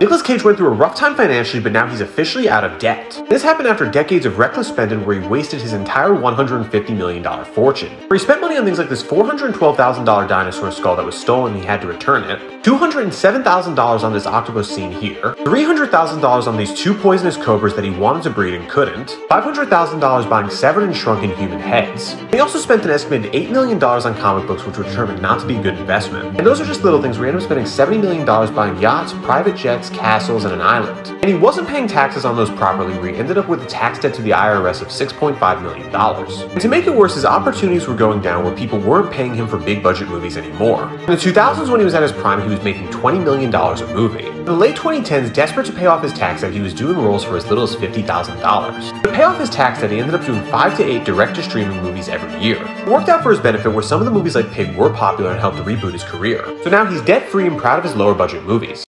Nicolas Cage went through a rough time financially, but now he's officially out of debt. This happened after decades of reckless spending where he wasted his entire $150 million fortune. Where he spent money on things like this $412,000 dinosaur skull that was stolen and he had to return it, $207,000 on this octopus scene here, $300,000 on these two poisonous cobras that he wanted to breed and couldn't, $500,000 buying severed and shrunken human heads. He also spent an estimated $8 million on comic books which were determined not to be a good investment. And those are just little things where he ended up spending $70 million buying yachts, private jets, castles, and an island. And he wasn't paying taxes on those properly where he ended up with a tax debt to the IRS of $6.5 million. And to make it worse, his opportunities were going down where people weren't paying him for big budget movies anymore. In the 2000s when he was at his prime, he was making $20 million a movie. In the late 2010s, desperate to pay off his tax debt, he was doing roles for as little as $50,000. To pay off his tax debt, he ended up doing 5 to 8 direct-to-streaming movies every year. It worked out for his benefit where some of the movies like Pig were popular and helped to reboot his career. So now he's debt-free and proud of his lower budget movies.